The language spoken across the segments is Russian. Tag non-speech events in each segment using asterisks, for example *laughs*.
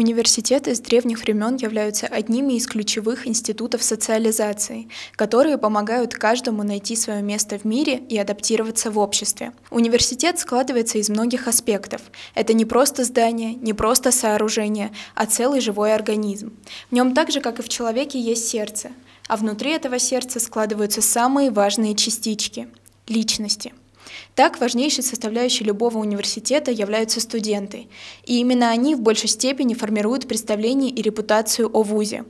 Университеты с древних времен являются одними из ключевых институтов социализации, которые помогают каждому найти свое место в мире и адаптироваться в обществе. Университет складывается из многих аспектов. Это не просто здание, не просто сооружение, а целый живой организм. В нем так же, как и в человеке, есть сердце, а внутри этого сердца складываются самые важные частички – личности – так, важнейшей составляющей любого университета являются студенты, и именно они в большей степени формируют представление и репутацию о ВУЗе.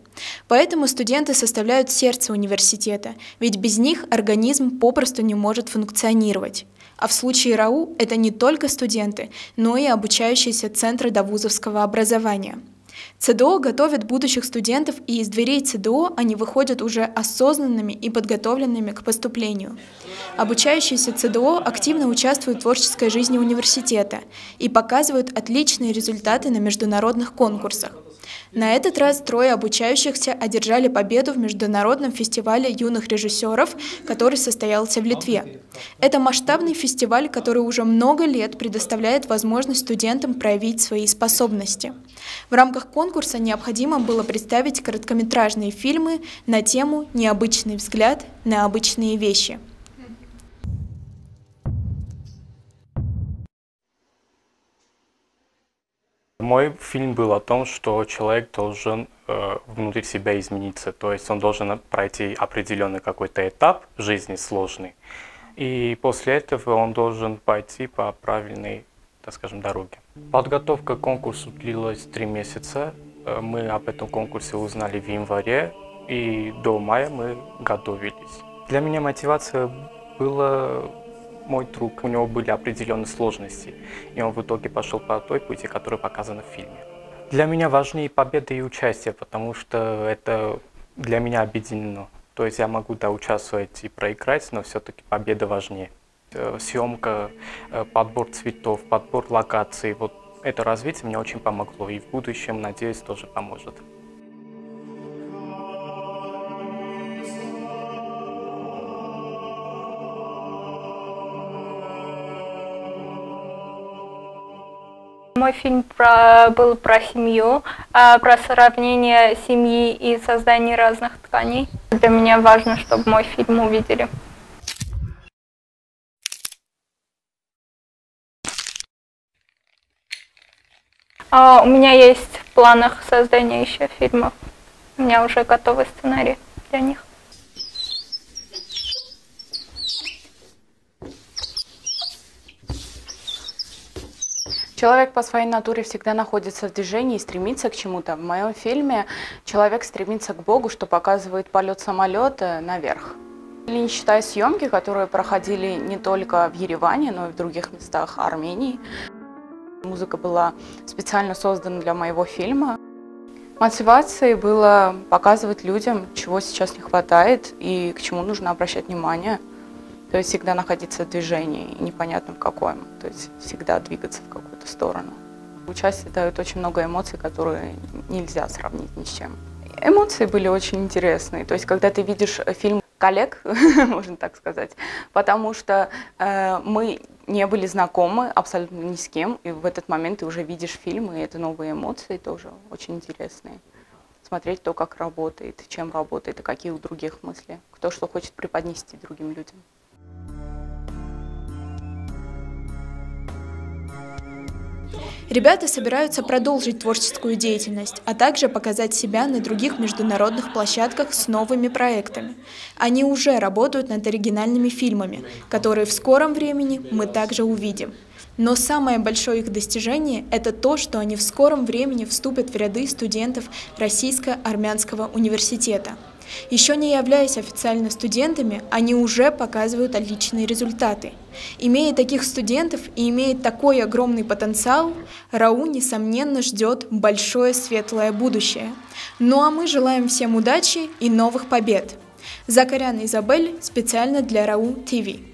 Поэтому студенты составляют сердце университета, ведь без них организм попросту не может функционировать. А в случае РАУ это не только студенты, но и обучающиеся центры довузовского образования – ЦДО готовит будущих студентов, и из дверей ЦДО они выходят уже осознанными и подготовленными к поступлению. Обучающиеся ЦДО активно участвуют в творческой жизни университета и показывают отличные результаты на международных конкурсах. На этот раз трое обучающихся одержали победу в Международном фестивале юных режиссеров, который состоялся в Литве. Это масштабный фестиваль, который уже много лет предоставляет возможность студентам проявить свои способности. В рамках конкурса необходимо было представить короткометражные фильмы на тему «Необычный взгляд на обычные вещи». Мой фильм был о том, что человек должен э, внутри себя измениться, то есть он должен пройти определенный какой-то этап жизни сложный, и после этого он должен пойти по правильной, так скажем, дороге. Подготовка к конкурсу длилась три месяца. Э, мы об этом конкурсе узнали в январе, и до мая мы готовились. Для меня мотивация была мой друг, у него были определенные сложности, и он в итоге пошел по той пути, которая показана в фильме. Для меня важнее победа и участие, потому что это для меня объединено. То есть я могу да, участвовать и проиграть, но все-таки победа важнее. Э, съемка, э, подбор цветов, подбор локаций, вот это развитие мне очень помогло и в будущем, надеюсь, тоже поможет. Мой фильм про, был про семью, а, про сравнение семьи и создание разных тканей. Для меня важно, чтобы мой фильм увидели. А, у меня есть в планах создания еще фильмов. У меня уже готовый сценарий для них. Человек по своей натуре всегда находится в движении и стремится к чему-то. В моем фильме человек стремится к Богу, что показывает полет самолета наверх. Или не считая съемки, которые проходили не только в Ереване, но и в других местах Армении. Музыка была специально создана для моего фильма. Мотивацией было показывать людям, чего сейчас не хватает и к чему нужно обращать внимание. То есть всегда находиться в движении, непонятно в каком. То есть всегда двигаться в какую-то сторону. Участие дает очень много эмоций, которые нельзя сравнить ни с чем. Эмоции были очень интересные. То есть когда ты видишь фильм коллег, *laughs* можно так сказать, потому что э, мы не были знакомы абсолютно ни с кем, и в этот момент ты уже видишь фильм, и это новые эмоции тоже очень интересные. Смотреть то, как работает, чем работает, и какие у других мысли, кто что хочет преподнести другим людям. Ребята собираются продолжить творческую деятельность, а также показать себя на других международных площадках с новыми проектами. Они уже работают над оригинальными фильмами, которые в скором времени мы также увидим. Но самое большое их достижение – это то, что они в скором времени вступят в ряды студентов Российско-Армянского университета – еще не являясь официально студентами, они уже показывают отличные результаты. Имея таких студентов и имея такой огромный потенциал, РАУ, несомненно, ждет большое светлое будущее. Ну а мы желаем всем удачи и новых побед. Закарян Изабель специально для РАУ ТВ.